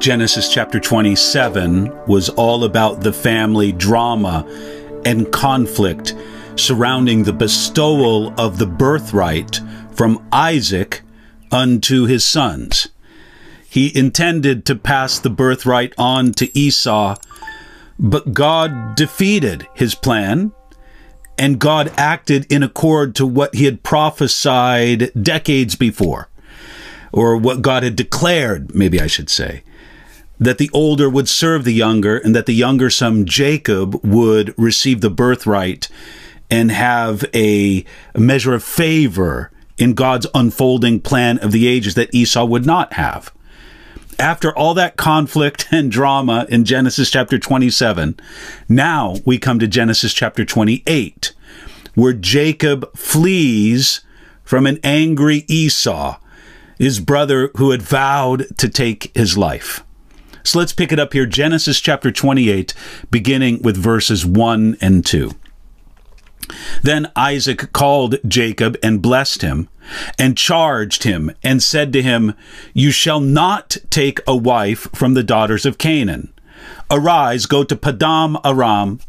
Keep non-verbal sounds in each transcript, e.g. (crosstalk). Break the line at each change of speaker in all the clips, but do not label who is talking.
Genesis chapter 27 was all about the family drama and conflict surrounding the bestowal of the birthright from Isaac unto his sons. He intended to pass the birthright on to Esau, but God defeated his plan, and God acted in accord to what he had prophesied decades before, or what God had declared, maybe I should say that the older would serve the younger and that the younger son Jacob would receive the birthright and have a, measure of favor in God's unfolding plan of the ages that Esau would not have. After all that conflict (laughs) and drama in Genesis chapter 27, now we come to Genesis chapter 28, where Jacob flees from an angry Esau, his brother who had vowed to take his life. So let's pick it up here Genesis chapter 28, beginning with verses 1 and 2. Then Isaac called Jacob and blessed him, and charged him, and said to him, You shall not take a wife from the daughters of Canaan. Arise, go to Padan Aram,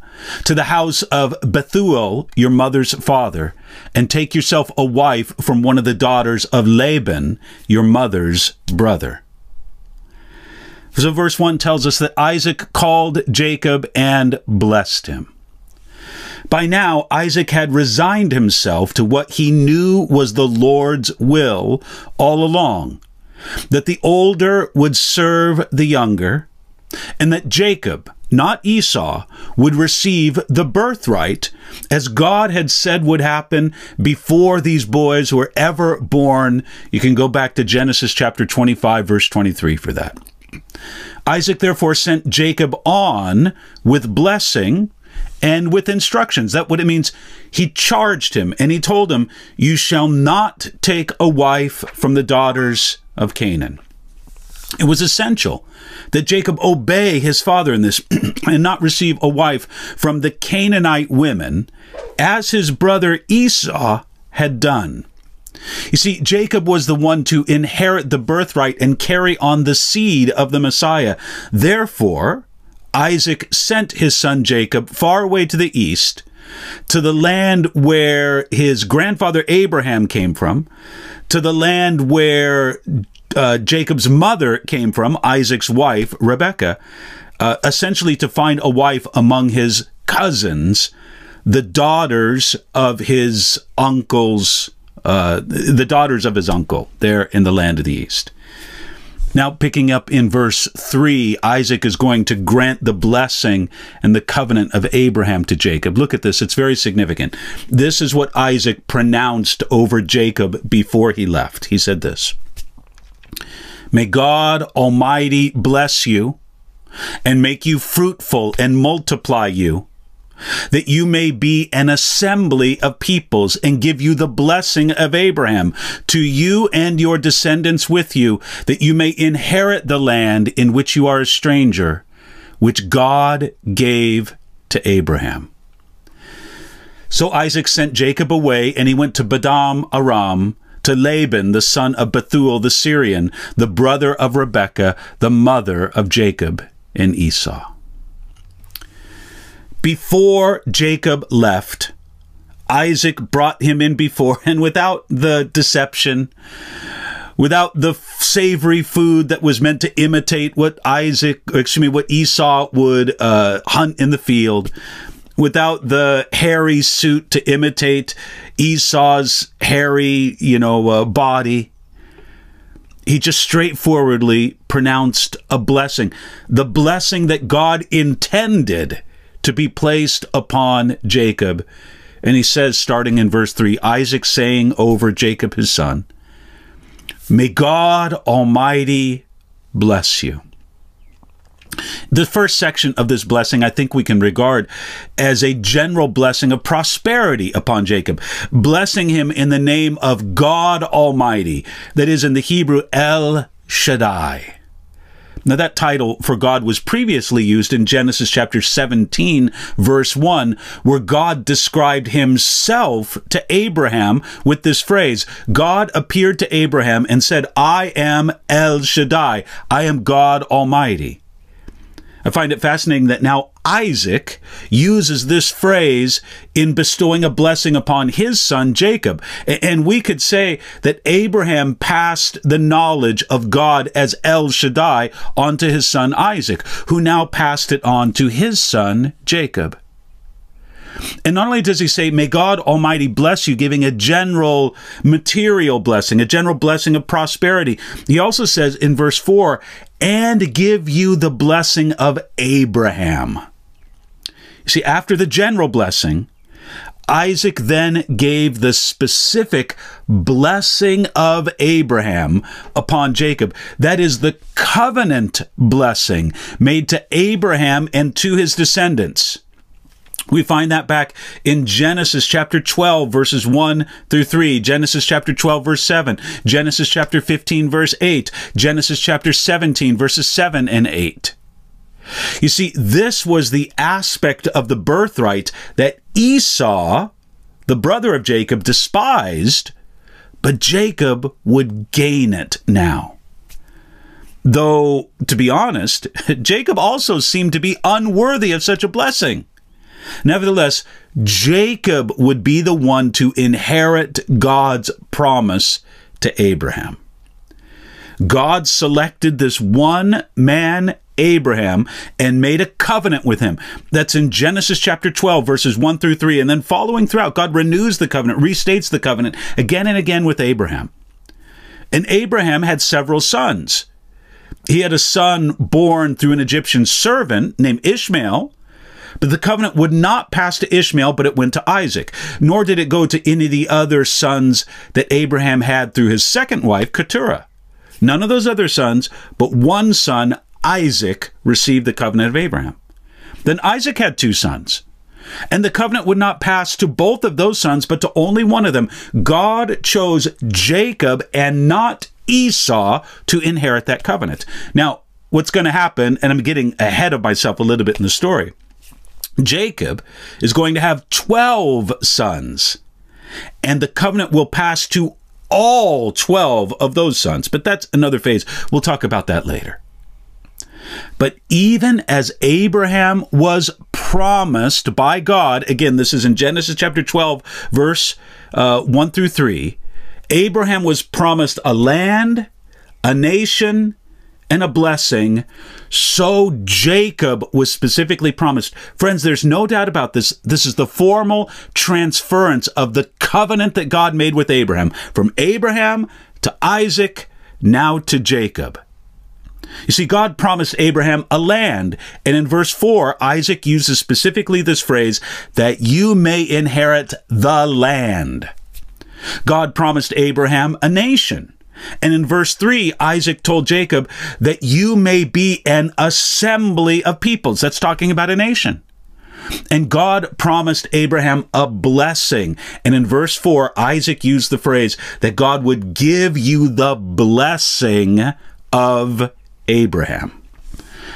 to the house of Bethuel, your mother's father, and take yourself a wife from one of the daughters of Laban, your mother's brother. So, verse 1 tells us that Isaac called Jacob and blessed him. By now, Isaac had resigned himself to what he knew was the Lord's will all along that the older would serve the younger, and that Jacob, not Esau, would receive the birthright as God had said would happen before these boys were ever born. You can go back to Genesis chapter 25, verse 23 for that. Isaac therefore sent Jacob on with blessing and with instructions. That what it means. He charged him and he told him, You shall not take a wife from the daughters of Canaan. It was essential that Jacob obey his father in this (clears throat) and not receive a wife from the Canaanite women as his brother Esau had done. You see, Jacob was the one to inherit the birthright and carry on the seed of the Messiah. Therefore, Isaac sent his son Jacob far away to the east, to the land where his grandfather Abraham came from, to the land where uh, Jacob's mother came from, Isaac's wife, Rebekah, uh, essentially to find a wife among his cousins, the daughters of his uncle's uh, the daughters of his uncle there in the land of the east. Now, picking up in verse 3, Isaac is going to grant the blessing and the covenant of Abraham to Jacob. Look at this, it's very significant. This is what Isaac pronounced over Jacob before he left. He said this May God Almighty bless you and make you fruitful and multiply you that you may be an assembly of peoples and give you the blessing of Abraham to you and your descendants with you, that you may inherit the land in which you are a stranger, which God gave to Abraham. So Isaac sent Jacob away, and he went to Padan Aram, to Laban, the son of Bethuel the Syrian, the brother of Rebekah, the mother of Jacob and Esau. Before Jacob left, Isaac brought him in before, and without the deception, without the savory food that was meant to imitate what Isaac, excuse me, what Esau would uh, hunt in the field, without the hairy suit to imitate Esau's hairy, you know, uh, body. He just straightforwardly pronounced a blessing, the blessing that God intended to be placed upon Jacob. And he says, starting in verse 3, Isaac saying over Jacob his son, May God Almighty bless you. The first section of this blessing, I think we can regard as a general blessing of prosperity upon Jacob, blessing him in the name of God Almighty, that is in the Hebrew El Shaddai. Now, that title for God was previously used in Genesis chapter 17, verse 1, where God described himself to Abraham with this phrase God appeared to Abraham and said, I am El Shaddai, I am God Almighty. I find it fascinating that now Isaac uses this phrase in bestowing a blessing upon his son Jacob. And we could say that Abraham passed the knowledge of God as El Shaddai onto his son Isaac, who now passed it on to his son Jacob. And not only does he say, May God Almighty bless you, giving a general material blessing, a general blessing of prosperity, he also says in verse 4, and give you the blessing of Abraham. You see, after the general blessing, Isaac then gave the specific blessing of Abraham upon Jacob. That is the covenant blessing made to Abraham and to his descendants. We find that back in Genesis chapter 12, verses 1 through 3, Genesis chapter 12, verse 7, Genesis chapter 15, verse 8, Genesis chapter 17, verses 7 and 8. You see, this was the aspect of the birthright that Esau, the brother of Jacob, despised, but Jacob would gain it now. Though, to be honest, (laughs) Jacob also seemed to be unworthy of such a blessing. Nevertheless, Jacob would be the one to inherit God's promise to Abraham. God selected this one man, Abraham, and made a covenant with him. That's in Genesis chapter 12, verses 1 through 3. And then following throughout, God renews the covenant, restates the covenant again and again with Abraham. And Abraham had several sons. He had a son born through an Egyptian servant named Ishmael but the covenant would not pass to Ishmael, but it went to Isaac. Nor did it go to any of the other sons that Abraham had through his second wife, Keturah. None of those other sons, but one son, Isaac, received the covenant of Abraham. Then Isaac had two sons. And the covenant would not pass to both of those sons, but to only one of them. God chose Jacob and not Esau to inherit that covenant. Now, what's going to happen, and I'm getting ahead of myself a little bit in the story. Jacob is going to have 12 sons, and the covenant will pass to all 12 of those sons. But that's another phase. We'll talk about that later. But even as Abraham was promised by God, again, this is in Genesis chapter 12, verse uh, 1 through 3, Abraham was promised a land, a nation, and a blessing, so Jacob was specifically promised. Friends, there's no doubt about this. This is the formal transference of the covenant that God made with Abraham from Abraham to Isaac, now to Jacob. You see, God promised Abraham a land, and in verse 4, Isaac uses specifically this phrase that you may inherit the land. God promised Abraham a nation. And in verse 3, Isaac told Jacob that you may be an assembly of peoples. That's talking about a nation. And God promised Abraham a blessing. And in verse 4, Isaac used the phrase that God would give you the blessing of Abraham.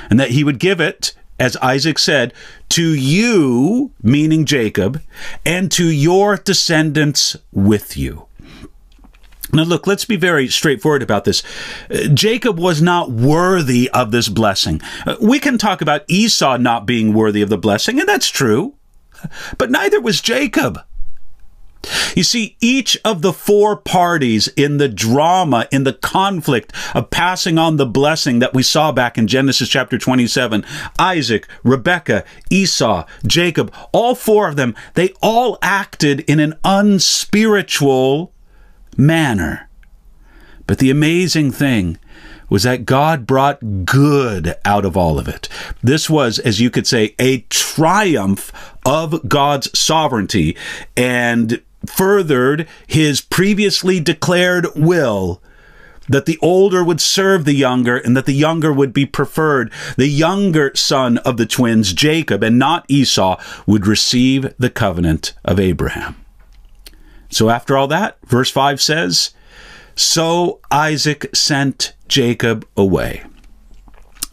And that he would give it, as Isaac said, to you, meaning Jacob, and to your descendants with you. Now, look, let's be very straightforward about this. Uh, Jacob was not worthy of this blessing. Uh, we can talk about Esau not being worthy of the blessing, and that's true, (laughs) but neither was Jacob. You see, each of the four parties in the drama, in the conflict of passing on the blessing that we saw back in Genesis chapter 27, Isaac, Rebekah, Esau, Jacob, all four of them, they all acted in an unspiritual manner. But the amazing thing was that God brought good out of all of it. This was, as you could say, a triumph of God's sovereignty and furthered his previously declared will that the older would serve the younger and that the younger would be preferred. The younger son of the twins, Jacob, and not Esau, would receive the covenant of Abraham. So after all that, verse 5 says, So Isaac sent Jacob away.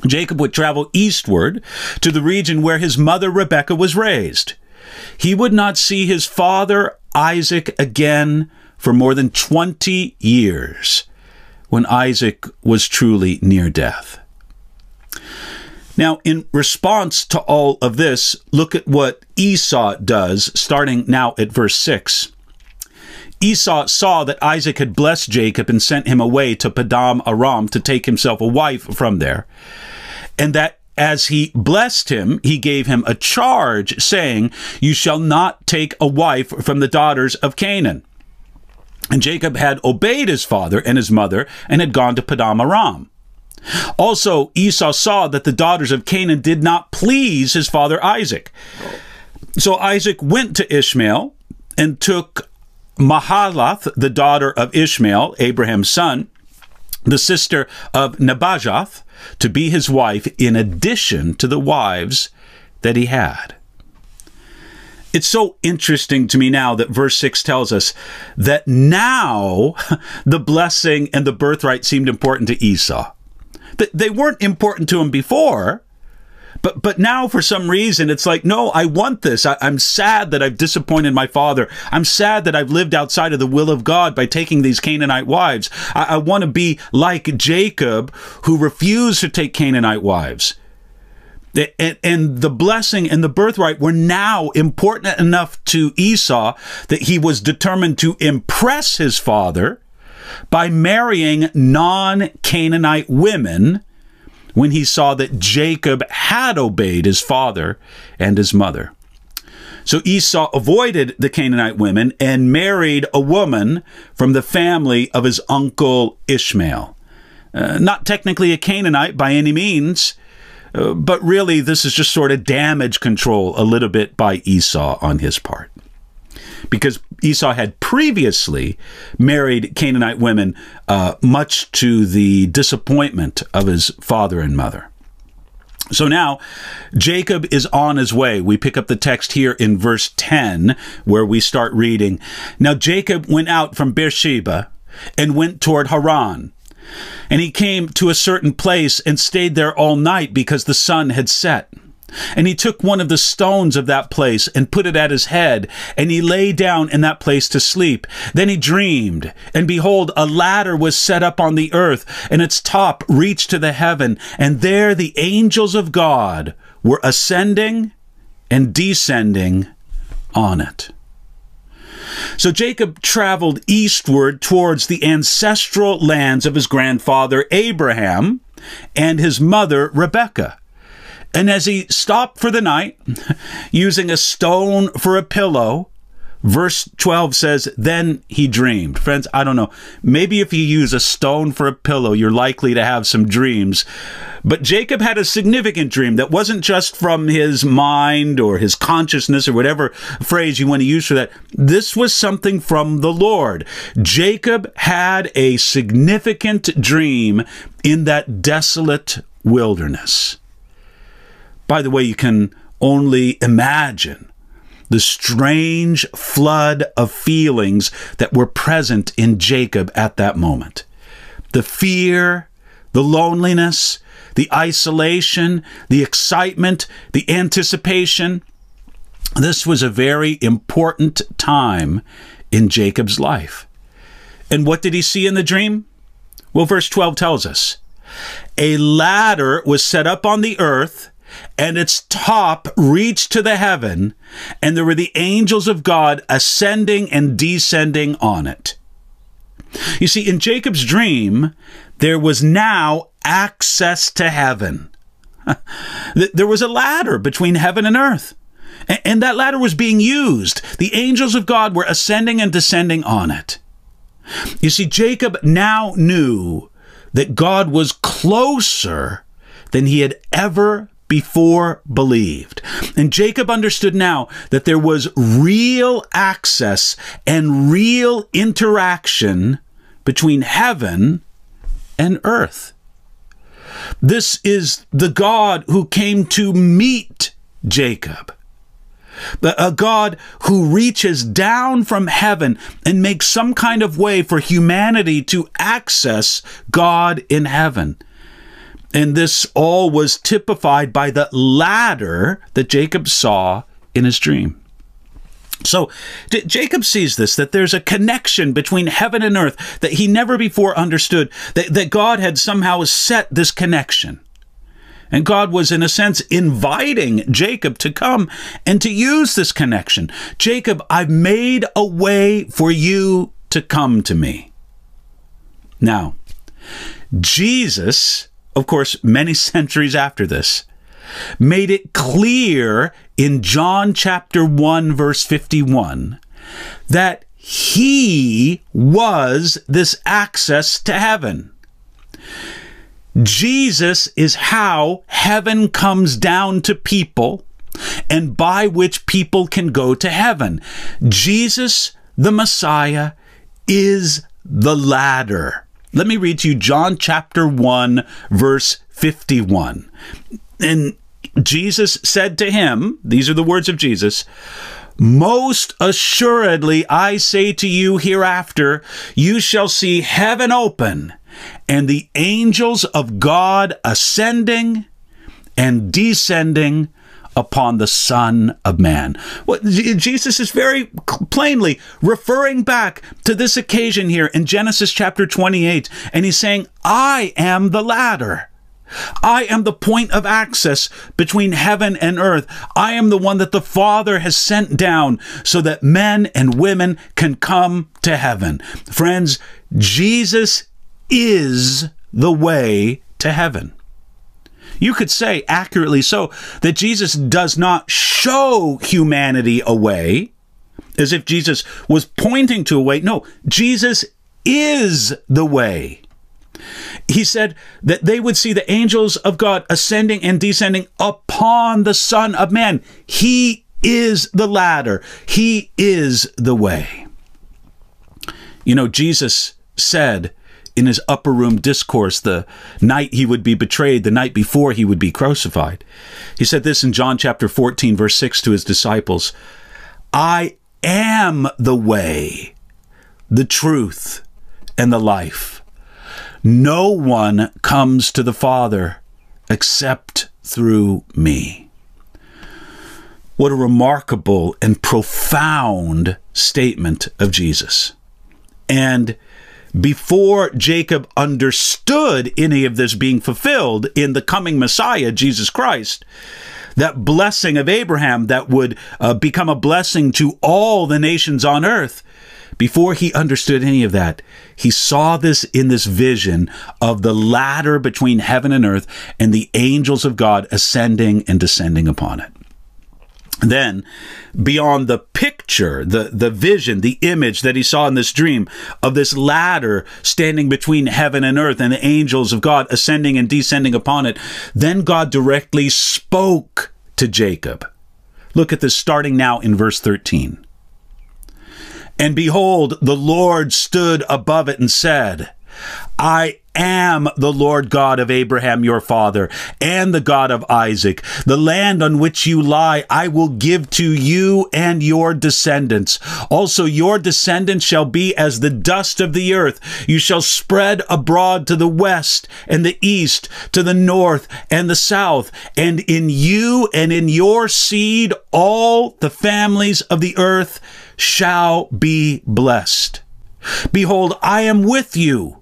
Jacob would travel eastward to the region where his mother Rebekah was raised. He would not see his father Isaac again for more than 20 years when Isaac was truly near death. Now, in response to all of this, look at what Esau does, starting now at verse 6. Esau saw that Isaac had blessed Jacob and sent him away to Padan Aram to take himself a wife from there, and that as he blessed him, he gave him a charge, saying, You shall not take a wife from the daughters of Canaan. And Jacob had obeyed his father and his mother and had gone to Padan Aram. Also, Esau saw that the daughters of Canaan did not please his father Isaac. So Isaac went to Ishmael and took Mahalath, the daughter of Ishmael, Abraham's son, the sister of Nebajoth, to be his wife in addition to the wives that he had. It's so interesting to me now that verse 6 tells us that now (laughs) the blessing and the birthright seemed important to Esau. That they weren't important to him before. But but now for some reason it's like no I want this. I, am sad that I've disappointed my father. I'm sad that I've lived outside of the will of God by taking these Canaanite wives. I, I want to be like Jacob who refused to take Canaanite wives. And, and, the blessing and the birthright were now important enough to Esau that he was determined to impress his father by marrying non Canaanite women when he saw that Jacob had obeyed his father and his mother. So Esau avoided the Canaanite women and married a woman from the family of his uncle Ishmael. Uh, not technically a Canaanite by any means, uh, but really this is just sort of damage control a little bit by Esau on his part because Esau had previously married Canaanite women, uh, much to the disappointment of his father and mother. So now Jacob is on his way. We pick up the text here in verse 10, where we start reading. Now Jacob went out from Beersheba and went toward Haran. And he came to a certain place and stayed there all night because the sun had set. And he took one of the stones of that place and put it at his head, and he lay down in that place to sleep. Then he dreamed, and behold, a ladder was set up on the earth, and its top reached to the heaven, and there the angels of God were ascending and descending on it. So Jacob traveled eastward towards the ancestral lands of his grandfather Abraham and his mother Rebekah. And as he stopped for the night, using a stone for a pillow, verse 12 says, Then he dreamed. Friends, I don't know. Maybe if you use a stone for a pillow, you're likely to have some dreams. But Jacob had a significant dream that wasn't just from his mind or his consciousness or whatever phrase you want to use for that. This was something from the Lord. Jacob had a significant dream in that desolate wilderness. By the way, you can only imagine the strange flood of feelings that were present in Jacob at that moment. The fear, the loneliness, the isolation, the excitement, the anticipation. This was a very important time in Jacob's life. And what did he see in the dream? Well, verse 12 tells us a ladder was set up on the earth and its top reached to the heaven, and there were the angels of God ascending and descending on it. You see, in Jacob's dream, there was now access to heaven. (laughs) there was a ladder between heaven and earth. And that ladder was being used. The angels of God were ascending and descending on it. You see, Jacob now knew that God was closer than he had ever before believed. And Jacob understood now that there was real access and real interaction between heaven and earth. This is the God who came to meet Jacob. A God who reaches down from heaven and makes some kind of way for humanity to access God in heaven. And this all was typified by the ladder that Jacob saw in his dream. So Jacob sees this that there's a connection between heaven and earth that he never before understood, that, that God had somehow set this connection. And God was, in a sense, inviting Jacob to come and to use this connection. Jacob, I've made a way for you to come to me. Now, Jesus, of course, many centuries after this, made it clear in John chapter 1, verse 51, that he was this access to heaven. Jesus is how heaven comes down to people and by which people can go to heaven. Jesus, the Messiah, is the ladder. Let me read to you John chapter 1, verse 51. And Jesus said to him, These are the words of Jesus. Most assuredly, I say to you hereafter, you shall see heaven open and the angels of God ascending and descending upon the Son of Man. What Jesus is very plainly referring back to this occasion here in Genesis chapter 28, and he's saying, I am the ladder. I am the point of access between heaven and earth. I am the one that the Father has sent down so that men and women can come to heaven. Friends, Jesus is the way to heaven. You could say accurately so that Jesus does not show humanity a way as if Jesus was pointing to a way. No, Jesus is the way. He said that they would see the angels of God ascending and descending upon the Son of Man. He is the ladder, He is the way. You know, Jesus said in his upper room discourse the night he would be betrayed, the night before he would be crucified. He said this in John chapter 14, verse 6 to his disciples I am the way, the truth, and the life. No one comes to the Father except through me. What a remarkable and profound statement of Jesus. And before Jacob understood any of this being fulfilled in the coming Messiah, Jesus Christ, that blessing of Abraham that would uh, become a blessing to all the nations on earth. Before he understood any of that, he saw this in this vision of the ladder between heaven and earth and the angels of God ascending and descending upon it then beyond the picture the the vision the image that he saw in this dream of this ladder standing between heaven and earth and the angels of God ascending and descending upon it then God directly spoke to Jacob. Look at this starting now in verse 13 and behold the Lord stood above it and said I am the Lord God of Abraham your father and the God of Isaac. The land on which you lie I will give to you and your descendants. Also your descendants shall be as the dust of the earth. You shall spread abroad to the west and the east, to the north and the south. And in you and in your seed all the families of the earth shall be blessed. Behold, I am with you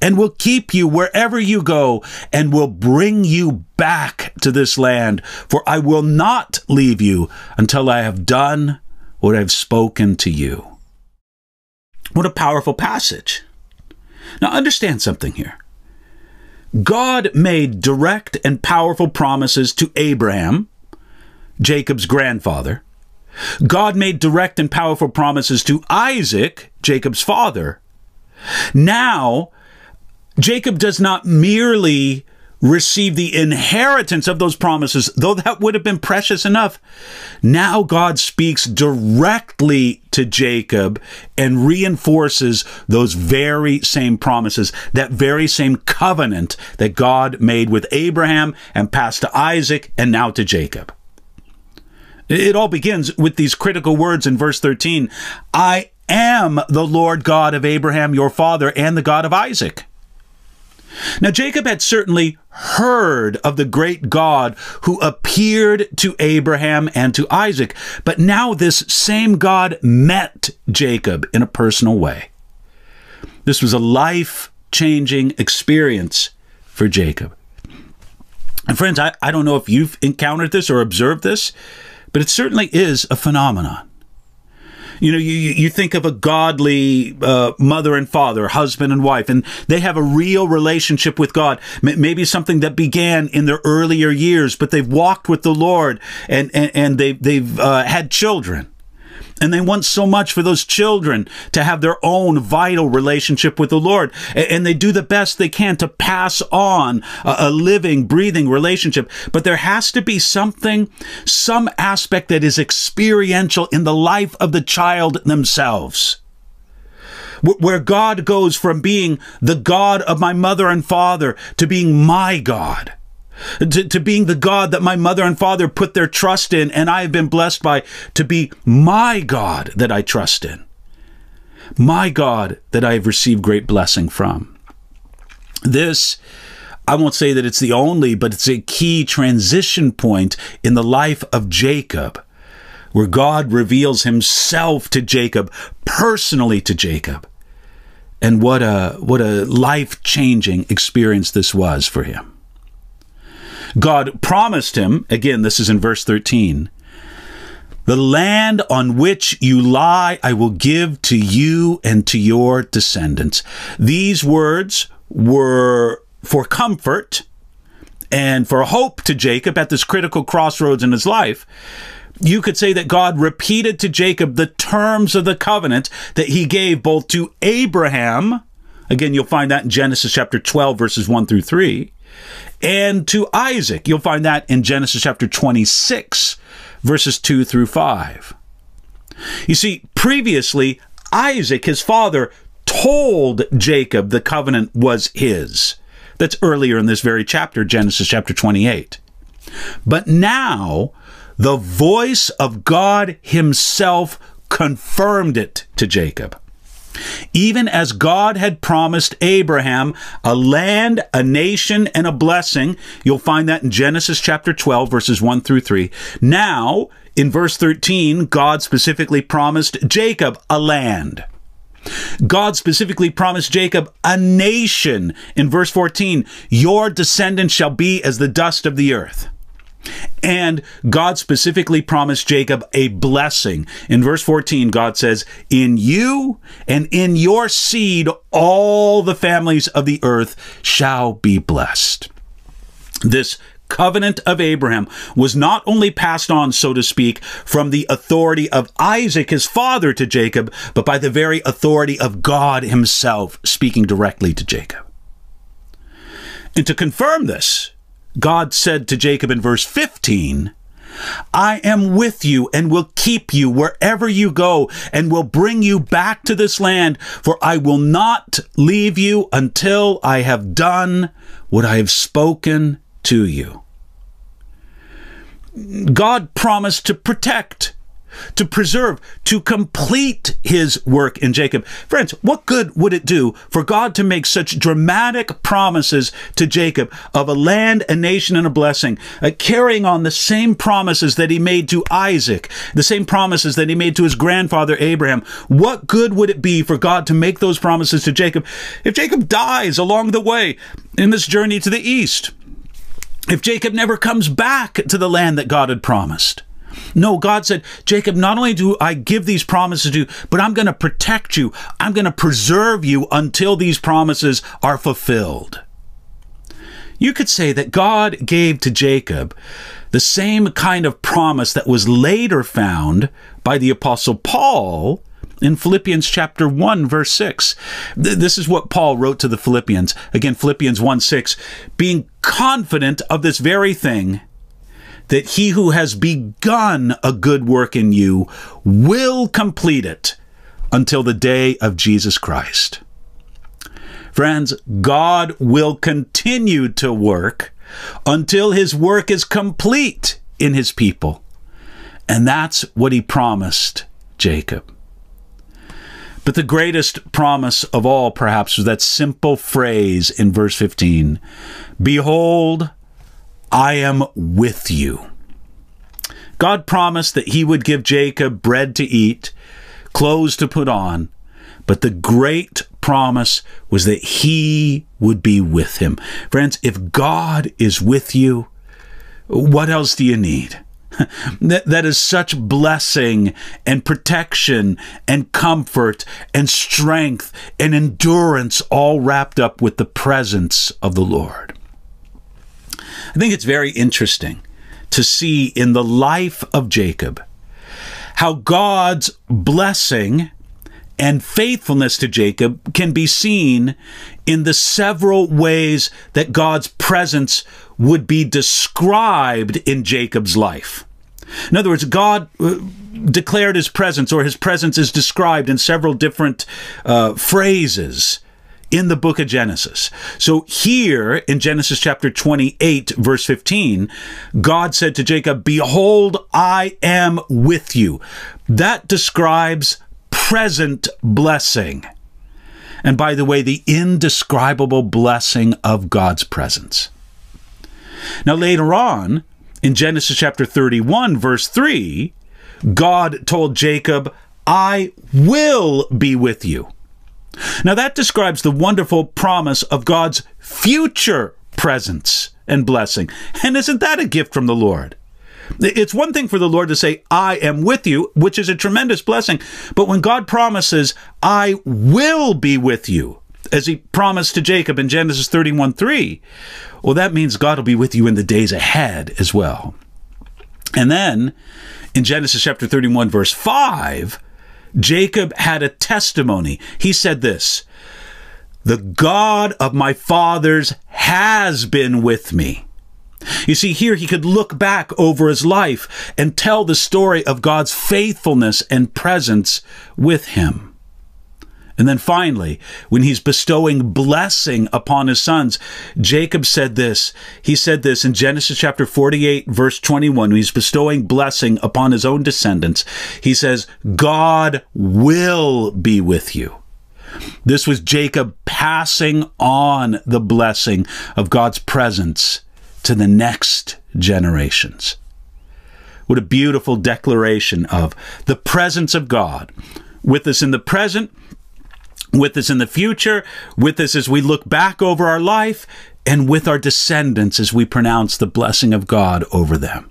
and will keep you wherever you go and will bring you back to this land. For I will not leave you until I have done what I've spoken to you. What a powerful passage. Now, understand something here. God made direct and powerful promises to Abraham, Jacob's grandfather. God made direct and powerful promises to Isaac, Jacob's father. Now, Jacob does not merely receive the inheritance of those promises, though that would have been precious enough. Now God speaks directly to Jacob and reinforces those very same promises, that very same covenant that God made with Abraham and passed to Isaac and now to Jacob. It all begins with these critical words in verse 13 I am the Lord God of Abraham, your father, and the God of Isaac. Now, Jacob had certainly heard of the great God who appeared to Abraham and to Isaac, but now this same God met Jacob in a personal way. This was a life changing experience for Jacob. And friends, I, I don't know if you've encountered this or observed this, but it certainly is a phenomenon. You know, you, you think of a godly uh, mother and father, husband and wife, and they have a real relationship with God. Maybe something that began in their earlier years, but they've walked with the Lord and, and, and they've, they've uh, had children. And they want so much for those children to have their own vital relationship with the Lord. And they do the best they can to pass on a, living, breathing relationship. But there has to be something, some aspect that is experiential in the life of the child themselves where God goes from being the God of my mother and father to being my God to, to being the God that my mother and father put their trust in and I have been blessed by, to be my God that I trust in, my God that I have received great blessing from. This, I won't say that it's the only, but it's a key transition point in the life of Jacob, where God reveals himself to Jacob, personally to Jacob. And what a, what a life changing experience this was for him. God promised him, again, this is in verse 13, the land on which you lie, I will give to you and to your descendants. These words were for comfort and for hope to Jacob at this critical crossroads in his life. You could say that God repeated to Jacob the terms of the covenant that he gave both to Abraham. Again, you'll find that in Genesis chapter 12, verses 1 through 3 and to Isaac. You'll find that in Genesis chapter 26, verses 2 through 5. You see, previously, Isaac, his father, told Jacob the covenant was his. That's earlier in this very chapter, Genesis chapter 28. But now, the voice of God himself confirmed it to Jacob. Even as God had promised Abraham a land, a nation, and a blessing, you'll find that in Genesis chapter 12, verses 1 through 3. Now, in verse 13, God specifically promised Jacob a land. God specifically promised Jacob a nation. In verse 14, your descendants shall be as the dust of the earth. And God specifically promised Jacob a blessing. In verse 14, God says, In you and in your seed, all the families of the earth shall be blessed. This covenant of Abraham was not only passed on, so to speak, from the authority of Isaac, his father, to Jacob, but by the very authority of God himself speaking directly to Jacob. And to confirm this, God said to Jacob in verse 15, I am with you and will keep you wherever you go and will bring you back to this land, for I will not leave you until I have done what I have spoken to you. God promised to protect to preserve, to complete his work in Jacob. Friends, what good would it do for God to make such dramatic promises to Jacob of a land, a nation, and a blessing, uh, carrying on the same promises that he made to Isaac, the same promises that he made to his grandfather Abraham? What good would it be for God to make those promises to Jacob if Jacob dies along the way in this journey to the east? If Jacob never comes back to the land that God had promised? No, God said, Jacob, not only do I give these promises to you, but I'm going to protect you. I'm going to preserve you until these promises are fulfilled. You could say that God gave to Jacob the same kind of promise that was later found by the Apostle Paul in Philippians chapter 1 verse 6. This is what Paul wrote to the Philippians. Again, Philippians 1 6. Being confident of this very thing, that he who has begun a good work in you will complete it until the day of Jesus Christ. Friends, God will continue to work until his work is complete in his people. And that's what he promised Jacob. But the greatest promise of all, perhaps, was that simple phrase in verse 15 Behold, I am with you. God promised that he would give Jacob bread to eat, clothes to put on, but the great promise was that he would be with him. Friends, if God is with you, what else do you need? (laughs) that, is such blessing and protection and comfort and strength and endurance all wrapped up with the presence of the Lord. I think it's very interesting to see in the life of Jacob how God's blessing and faithfulness to Jacob can be seen in the several ways that God's presence would be described in Jacob's life. In other words, God uh, declared his presence, or his presence is described in several different uh, phrases in the book of Genesis. So here in Genesis chapter 28, verse 15, God said to Jacob, Behold, I am with you. That describes present blessing. And by the way, the indescribable blessing of God's presence. Now, later on, in Genesis chapter 31, verse 3, God told Jacob, I will be with you. Now, that describes the wonderful promise of God's future presence and blessing. And isn't that a gift from the Lord? It's one thing for the Lord to say, I am with you, which is a tremendous blessing. But when God promises, I will be with you, as he promised to Jacob in Genesis 31 3, well, that means God will be with you in the days ahead as well. And then in Genesis chapter 31, verse 5, Jacob had a testimony. He said this The God of my fathers has been with me. You see, here he could look back over his life and tell the story of God's faithfulness and presence with him. And then finally, when he's bestowing blessing upon his sons, Jacob said this. He said this in Genesis chapter 48, verse 21. When he's bestowing blessing upon his own descendants, he says, God will be with you. This was Jacob passing on the blessing of God's presence to the next generations. What a beautiful declaration of the presence of God with us in the present with us in the future, with us as we look back over our life, and with our descendants as we pronounce the blessing of God over them.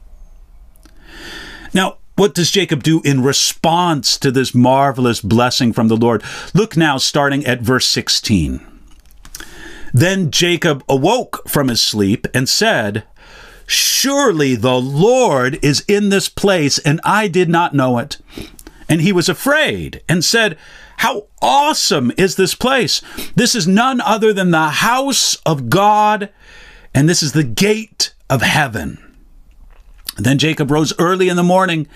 Now, what does Jacob do in response to this marvelous blessing from the Lord? Look now, starting at verse 16. Then Jacob awoke from his sleep and said, Surely the Lord is in this place, and I did not know it. And he was afraid and said, how awesome is this place? This is none other than the house of God, and this is the gate of heaven. Then Jacob rose early in the morning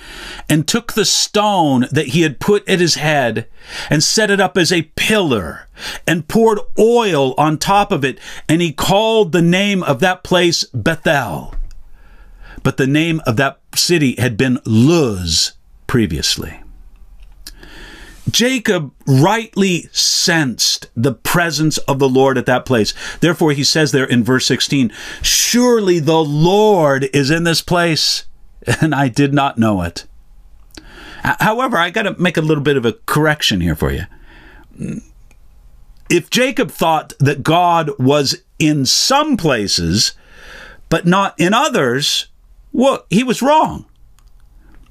and took the stone that he had put at his head and set it up as a pillar and poured oil on top of it. And he called the name of that place Bethel. But the name of that city had been Luz previously. Jacob rightly sensed the presence of the Lord at that place. Therefore, he says there in verse 16, Surely the Lord is in this place, and I did not know it. However, I got to make a little bit of a correction here for you. If Jacob thought that God was in some places, but not in others, well, he was wrong.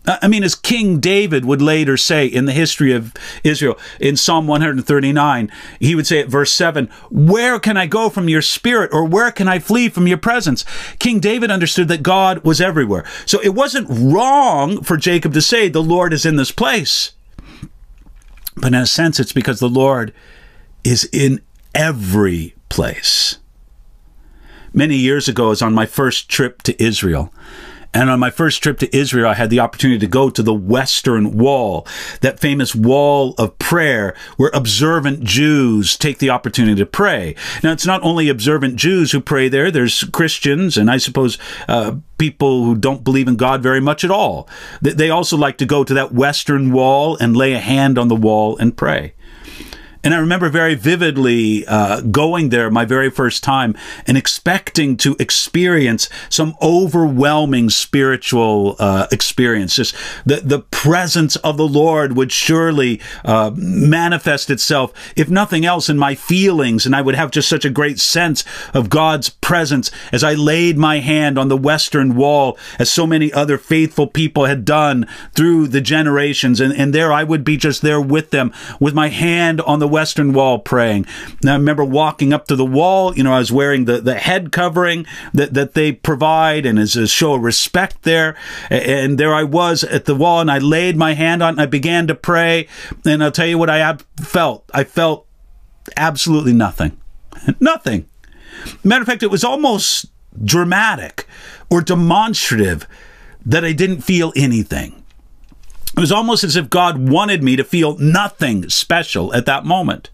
I mean, as King David would later say in the history of Israel, in Psalm 139, he would say at verse 7, Where can I go from your spirit, or where can I flee from your presence? King David understood that God was everywhere. So it wasn't wrong for Jacob to say, The Lord is in this place. But in a sense, it's because the Lord is in every place. Many years ago, I was on my first trip to Israel. And on my first trip to Israel, I had the opportunity to go to the Western Wall, that famous wall of prayer where observant Jews take the opportunity to pray. Now, it's not only observant Jews who pray there, there's Christians and I suppose uh, people who don't believe in God very much at all. They also like to go to that Western Wall and lay a hand on the wall and pray. And I remember very vividly uh, going there my very first time and expecting to experience some overwhelming spiritual uh, experiences. The, the presence of the Lord would surely uh, manifest itself, if nothing else, in my feelings. And I would have just such a great sense of God's presence as I laid my hand on the western wall, as so many other faithful people had done through the generations. And, and there I would be just there with them, with my hand on the the western wall praying. Now, I remember walking up to the wall. You know, I was wearing the, the head covering that, that they provide and as a show of respect there. And there I was at the wall and I laid my hand on it and I began to pray. And I'll tell you what I felt. I felt absolutely nothing. (laughs) nothing. Matter of fact, it was almost dramatic or demonstrative that I didn't feel anything. It was almost as if God wanted me to feel nothing special at that moment.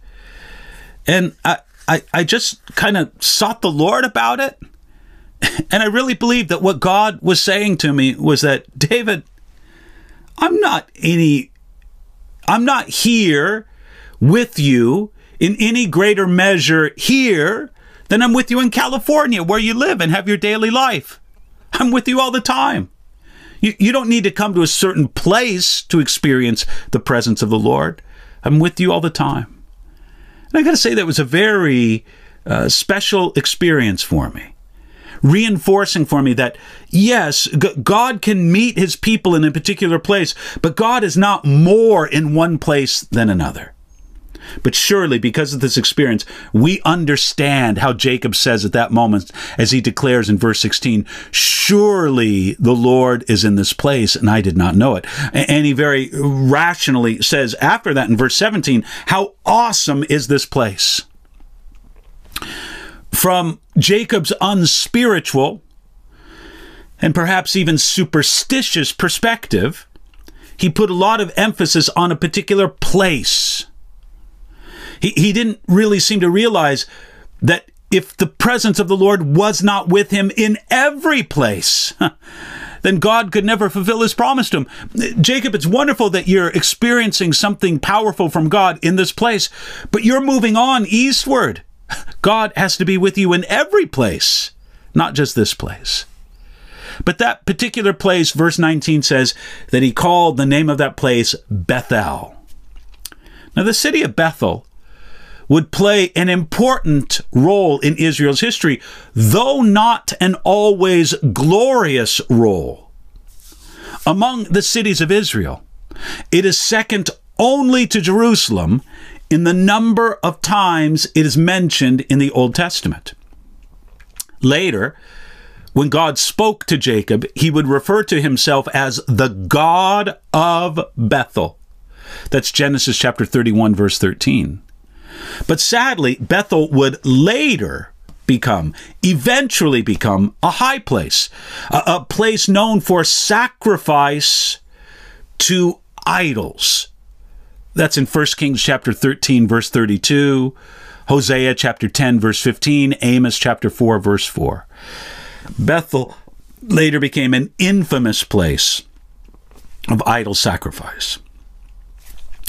And I, I, I just kind of sought the Lord about it. (laughs) And I really believed that what God was saying to me was that, David, I'm not any, I'm not here with you in any greater measure here than I'm with you in California where you live and have your daily life. I'm with you all the time. You, you don't need to come to a certain place to experience the presence of the Lord. I'm with you all the time. And I got to say, that was a very uh, special experience for me, reinforcing for me that, yes, God can meet his people in a particular place, but God is not more in one place than another. But surely, because of this experience, we understand how Jacob says at that moment, as he declares in verse 16, Surely the Lord is in this place, and I did not know it. And he very rationally says after that in verse 17, How awesome is this place! From Jacob's unspiritual and perhaps even superstitious perspective, he put a lot of emphasis on a particular place he, he didn't really seem to realize that if the presence of the Lord was not with him in every place, (laughs) then God could never fulfill his promise to him. Jacob, it's wonderful that you're experiencing something powerful from God in this place, but you're moving on eastward. (laughs) God has to be with you in every place, not just this place. But that particular place, verse 19 says that he called the name of that place Bethel. Now, the city of Bethel would play an important role in Israel's history, though not an always glorious role. Among the cities of Israel, it is second only to Jerusalem in the number of times it is mentioned in the Old Testament. Later, when God spoke to Jacob, he would refer to himself as the God of Bethel. That's Genesis chapter 31, verse 13. But sadly, Bethel would later become, eventually become, a high place, a, a place known for sacrifice to idols. That's in 1 Kings chapter 13, verse 32, Hosea chapter 10, verse 15, Amos chapter 4, verse 4. Bethel later became an infamous place of idol sacrifice.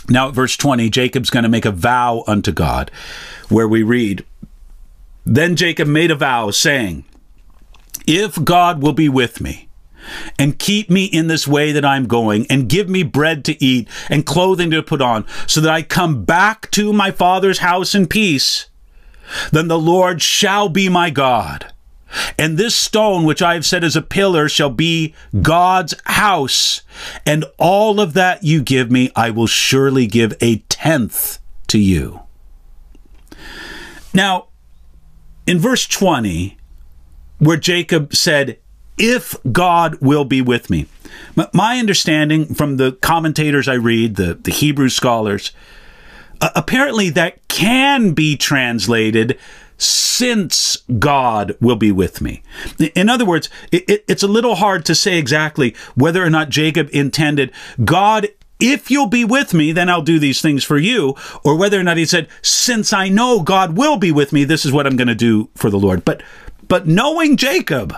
Now, at verse 20, Jacob's going to make a vow unto God, where we read, Then Jacob made a vow, saying, If God will be with me, and keep me in this way that I'm going, and give me bread to eat and clothing to put on, so that I come back to my father's house in peace, then the Lord shall be my God and this stone which I have set as a pillar shall be God's house. And all of that you give me, I will surely give a tenth to you. Now, in verse 20, where Jacob said, If God will be with me, my understanding from the commentators I read, the, the Hebrew scholars, uh, apparently that can be translated since God will be with me. In other words, it, it, it's a little hard to say exactly whether or not Jacob intended God if you'll be with me, then I'll do these things for you, or whether or not he said, since I know God will be with me, this is what I'm going to do for the Lord. But, but knowing Jacob,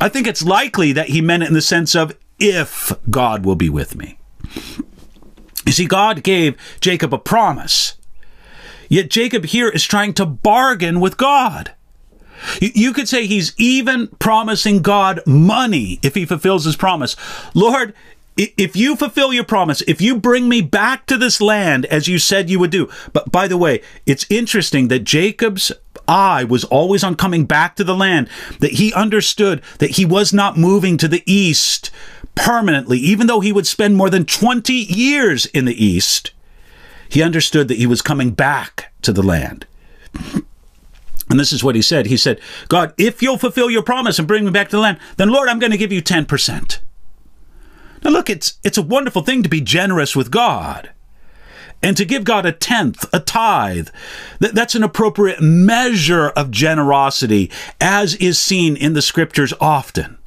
I think it's likely that he meant it in the sense of if God will be with me. You see, God gave Jacob a promise Yet Jacob here is trying to bargain with God. You could say he's even promising God money if he fulfills his promise. Lord, if you fulfill your promise, if you bring me back to this land as you said you would do. But by the way, it's interesting that Jacob's eye was always on coming back to the land, that he understood that he was not moving to the east permanently, even though he would spend more than 20 years in the east. He understood that he was coming back to the land. And this is what he said. He said, God, if you'll fulfill your promise and bring me back to the land, then Lord, I'm going to give you 10%. Now look, it's, it's a wonderful thing to be generous with God and to give God a tenth, a tithe. That, that's an appropriate measure of generosity as is seen in the scriptures often.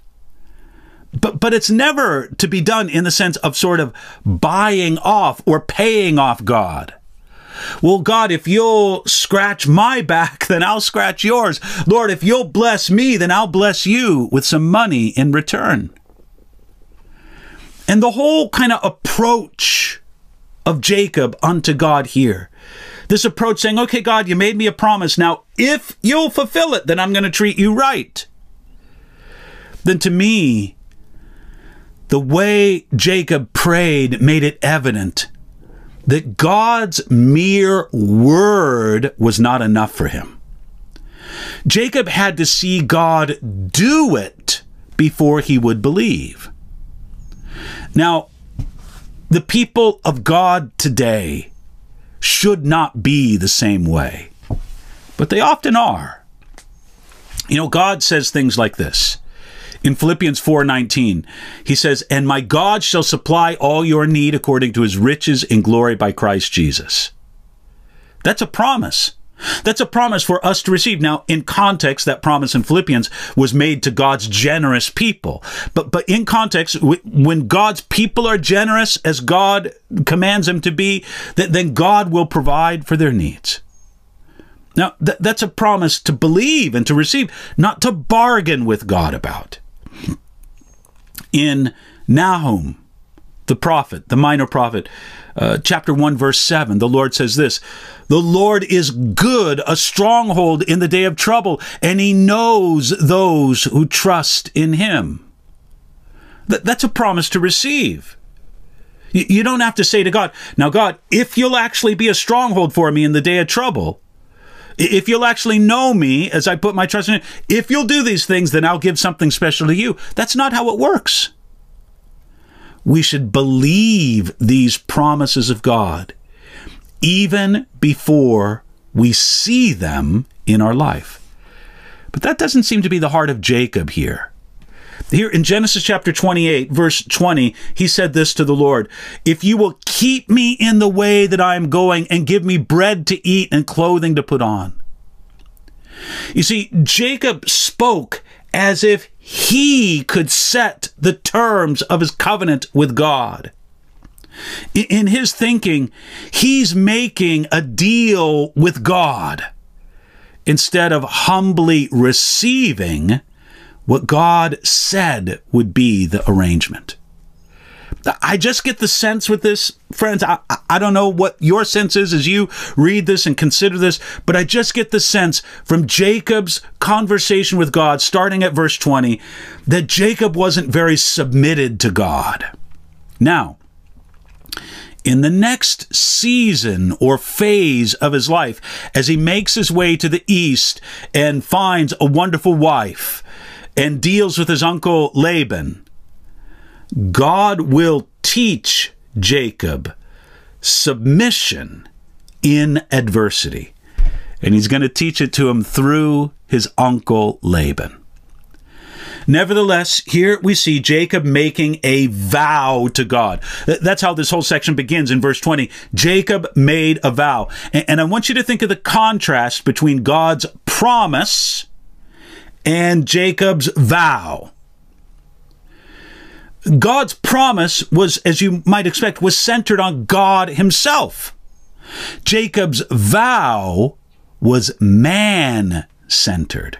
But, but it's never to be done in the sense of sort of buying off or paying off God. Well, God, if you'll scratch my (laughs) back, then I'll scratch yours. Lord, if you'll bless me, then I'll bless you with some money in return. And the whole kind of approach of Jacob unto God here, this approach saying, okay, God, you made me a promise. Now, if you'll fulfill it, then I'm going to treat you right. Then to me, the way Jacob prayed made it evident that God's mere word was not enough for him. Jacob had to see God do it before he would believe. Now, the people of God today should not be the same way, but they often are. You know, God says things like this in Philippians 4:19, he says, "And my God shall supply all your need according to his riches in glory by Christ Jesus." That's a promise. That's a promise for us to receive. Now, in context, that promise in Philippians was made to God's generous people. But, but in context, when God's people are generous as God commands them to be, then God will provide for their needs. Now, th- that's a promise to believe and to receive, not to bargain with God about in Nahum, the prophet, the minor prophet, uh, chapter 1, verse 7, the Lord says this The Lord is good, a stronghold in the day of trouble, and he knows those who trust in him. Th- that's a promise to receive. you don't have to say to God, Now, God, if you'll actually be a stronghold for me in the day of trouble, if you'll actually know me as I put my trust in you, if you'll do these things, then I'll give something special to you. That's not how it works. We should believe these promises of God even before we see them in our life. But that doesn't seem to be the heart of Jacob here. Here in Genesis chapter 28, verse 20, he said this to the Lord If you will keep me in the way that I am going and give me bread to eat and clothing to put on. You see, Jacob spoke as if he could set the terms of his covenant with God. In his thinking, he's making a deal with God instead of humbly receiving what God said would be the arrangement. I just get the sense with this, friends. I, I don't know what your sense is as you read this and consider this, but I just get the sense from Jacob's conversation with God, starting at verse 20, that Jacob wasn't very submitted to God. Now, in the next season or phase of his life, as he makes his way to the east and finds a wonderful wife and deals with his uncle Laban, God will teach Jacob submission in adversity. And he's going to teach it to him through his uncle Laban. Nevertheless, here we see Jacob making a vow to God. That's how this whole section begins in verse 20. Jacob made a vow. And I want you to think of the contrast between God's promise and Jacob's vow. God's promise was, as you might expect, was centered on God himself. Jacob's vow was man centered.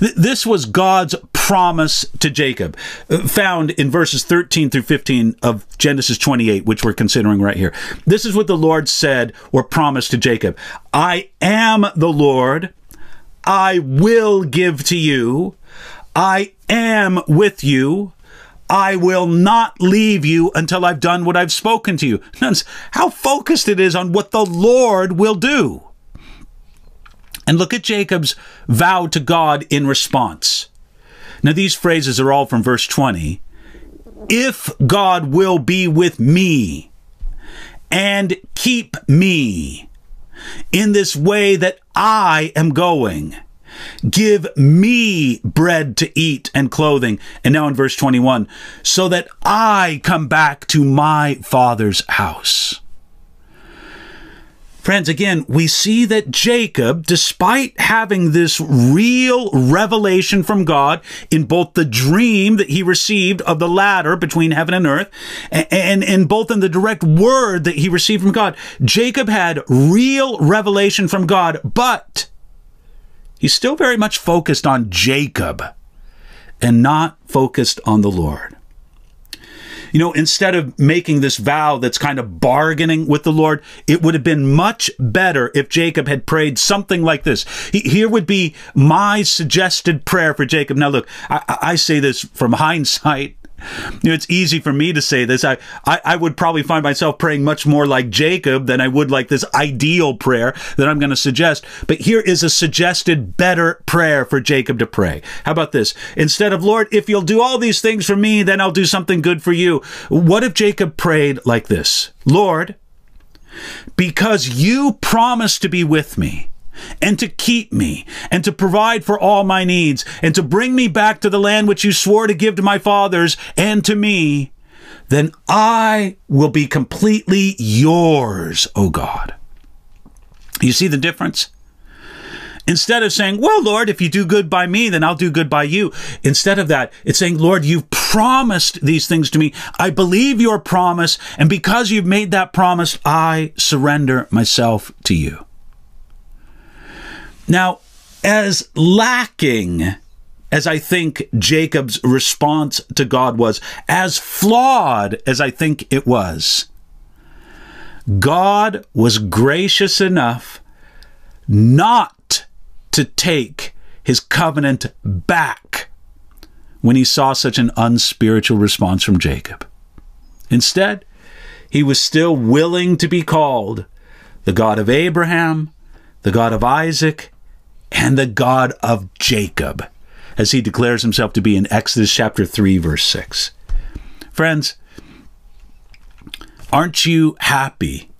This was God's promise to Jacob, uh, found in verses 13 through 15 of Genesis 28, which we're considering right here. This is what the Lord said or promised to Jacob I am the Lord, I will give to you, I am with you. I will not leave you until I've done what I've spoken to you. Notice how focused it is on what the Lord will do. And look at Jacob's vow to God in response. Now, these phrases are all from verse 20. If God will be with me and keep me in this way that I am going, give me bread to eat and clothing. And now in verse 21, so that I come back to my father's house. Friends, again, we see that Jacob, despite having this real revelation from God in both the dream that he received of the ladder between heaven and earth, and, and, both in the direct word that he received from God, Jacob had real revelation from God, but he's still very much focused on Jacob and not focused on the Lord. You know, instead of making this vow that's kind of bargaining with the Lord, it would have been much better if Jacob had prayed something like this. Here would be my suggested prayer for Jacob. Now, look, I, I say this from hindsight you know, it's easy for me to say this. I, I, I would probably find myself praying much more like Jacob than I would like this ideal prayer that I'm going to suggest. But here is a suggested better prayer for Jacob to pray. How about this? Instead of, Lord, if you'll do all these things for me, then I'll do something good for you. What if Jacob prayed like this? Lord, because you promised to be with me, and to keep me, and to provide for all my needs, and to bring me back to the land which you swore to give to my fathers and to me, then I will be completely yours, O God. You see the difference? Instead of saying, Well, Lord, if you do good by me, then I'll do good by you. Instead of that, it's saying, Lord, you've promised these things to me. I believe your promise. And because you've made that promise, I surrender myself to you. Now, as lacking as I think Jacob's response to God was, as flawed as I think it was, God was gracious enough not to take his covenant back when he saw such an unspiritual response from Jacob. Instead, he was still willing to be called the God of Abraham, the God of Isaac, and the God of Jacob, as he declares himself to be in Exodus chapter 3, verse 6. Friends, aren't you happy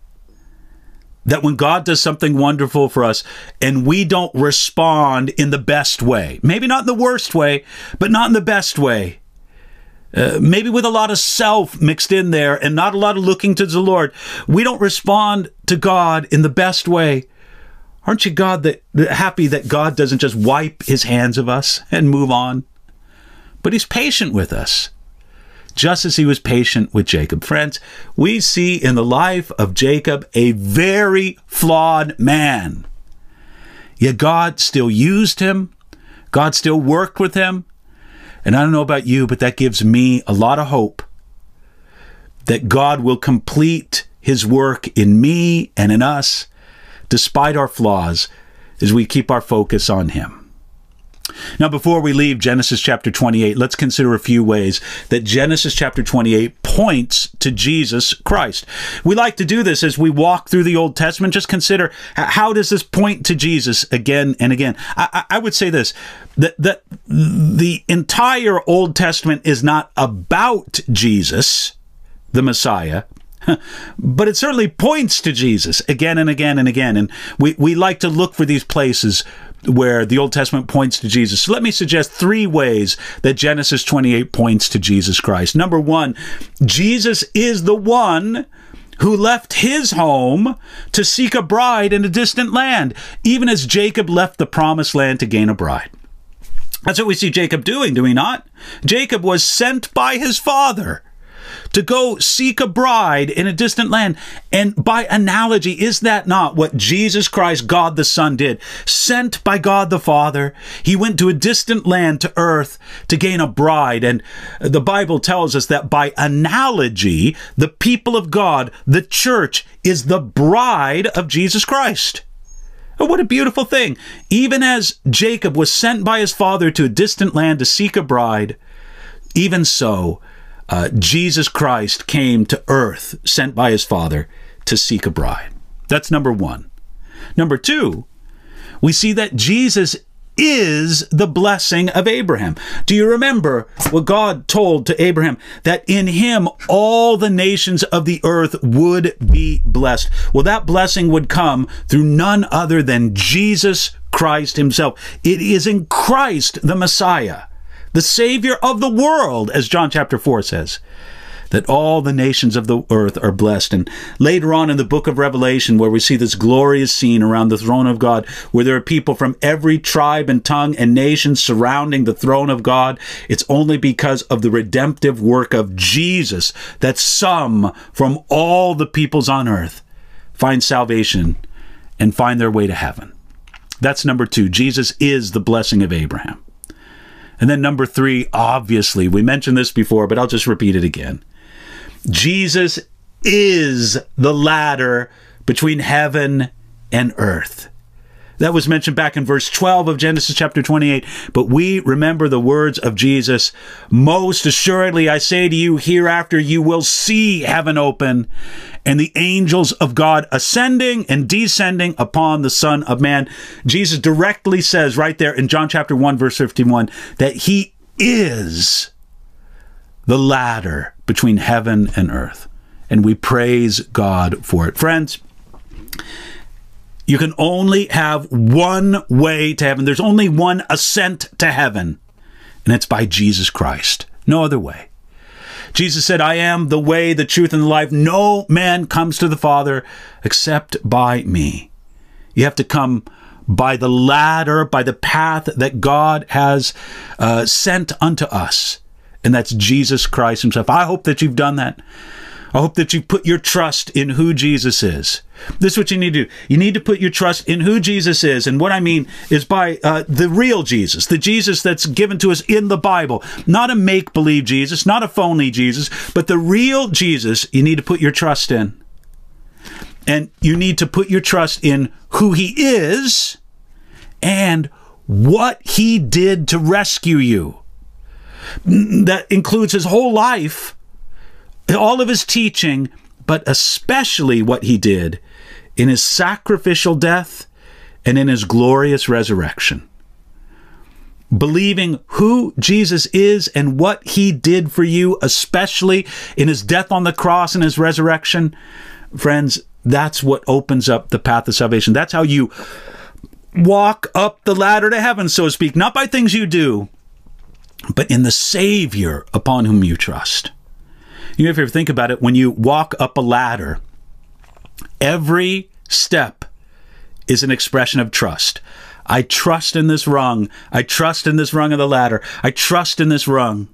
that when God does something wonderful for us and we don't respond in the best way, maybe not in the worst way, but not in the best way, uh, maybe with a lot of self mixed in there and not a lot of looking to the Lord, we don't respond to God in the best way. Aren't you God that happy that God doesn't just wipe his hands of us and move on? But he's patient with us. Just as he was patient with Jacob. Friends, we see in the life of Jacob a very flawed man. Yet God still used him. God still worked with him. And I don't know about you, but that gives me a lot of hope that God will complete his work in me and in us despite our flaws, as we keep our focus on Him. Now, before we leave Genesis chapter 28, let's consider a few ways that Genesis chapter 28 points to Jesus Christ. We like to do this as we walk through the Old Testament. Just consider how does this point to Jesus again and again. I, I would say this that, that the entire Old Testament is not about Jesus, the Messiah, (laughs) but it certainly points to Jesus again and again and again. And we, we like to look for these places where the Old Testament points to Jesus. So let me suggest three ways that Genesis 28 points to Jesus Christ. Number one, Jesus is the one who left his home to seek a bride in a distant land, even as Jacob left the promised land to gain a bride. That's what we see Jacob doing, do we not? Jacob was sent by his father to go seek a bride in a distant land. And by analogy, is that not what Jesus Christ, God the Son, did? Sent by God the Father, he went to a distant land to earth to gain a bride. And the Bible tells us that by analogy, the people of God, the church, is the bride of Jesus Christ. Oh, what a beautiful thing. Even as Jacob was sent by his father to a distant land to seek a bride, even so, uh, Jesus Christ came to earth, sent by his Father, to seek a bride. That's number one. Number two, we see that Jesus is the blessing of Abraham. Do you remember what God told to Abraham? That in him all the nations of the earth would be blessed. Well, that blessing would come through none other than Jesus Christ himself. It is in Christ, the Messiah, the Savior of the world, as John chapter 4 says, that all the nations of the earth are blessed. And later on in the book of Revelation, where we see this glorious scene around the throne of God, where there are people from every tribe and tongue and nation surrounding the throne of God, it's only because of the redemptive work of Jesus that some from all the peoples on earth find salvation and find their way to heaven. That's number two. Jesus is the blessing of Abraham. And then number three, obviously, we mentioned this before, but I'll just repeat it again. Jesus is the ladder between heaven and earth. That was mentioned back in verse 12 of Genesis chapter 28. But we remember the words of Jesus Most assuredly, I say to you, hereafter you will see heaven open and the angels of God ascending and descending upon the Son of Man. Jesus directly says right there in John chapter 1, verse 51, that he is the ladder between heaven and earth. And we praise God for it. Friends, you can only have one way to heaven. There's only one ascent to heaven, and it's by Jesus Christ. No other way. Jesus said, I am the way, the truth, and the life. No man comes to the Father except by me. You have to come by the ladder, by the path that God has uh, sent unto us, and that's Jesus Christ Himself. I hope that you've done that. I hope that you put your trust in who Jesus is. This is what you need to do. You need to put your trust in who Jesus is. And what I mean is by uh, the real Jesus, the Jesus that's given to us in the Bible. Not a make believe Jesus, not a phony Jesus, but the real Jesus you need to put your trust in. And you need to put your trust in who he is and what he did to rescue you. That includes his whole life all of his teaching, but especially what he did in his sacrificial death and in his glorious resurrection. Believing who Jesus is and what he did for you, especially in his death on the cross and his resurrection, friends, that's what opens up the path of salvation. That's how you walk up the ladder to heaven, so to speak, not by things you do, but in the Savior upon whom you trust. You know, if you ever think about it, when you walk up a ladder, every step is an expression of trust. I trust in this rung. I trust in this rung of the ladder. I trust in this rung.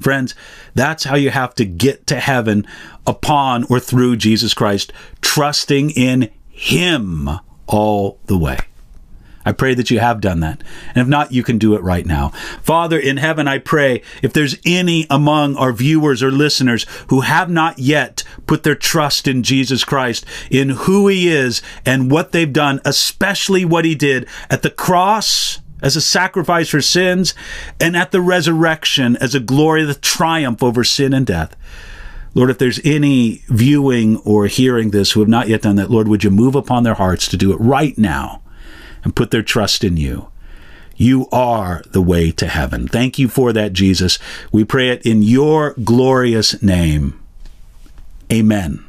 Friends, that's how you have to get to heaven upon or through Jesus Christ, trusting in Him all the way. I pray that you have done that. And if not, you can do it right now. Father in heaven, I pray if there's any among our viewers or listeners who have not yet put their trust in Jesus Christ, in who he is and what they've done, especially what he did at the cross as a sacrifice for sins and at the resurrection as a glory, the triumph over sin and death. Lord, if there's any viewing or hearing this who have not yet done that, Lord, would you move upon their hearts to do it right now? and put their trust in you. You are the way to heaven. Thank you for that, Jesus. We pray it in your glorious name. Amen.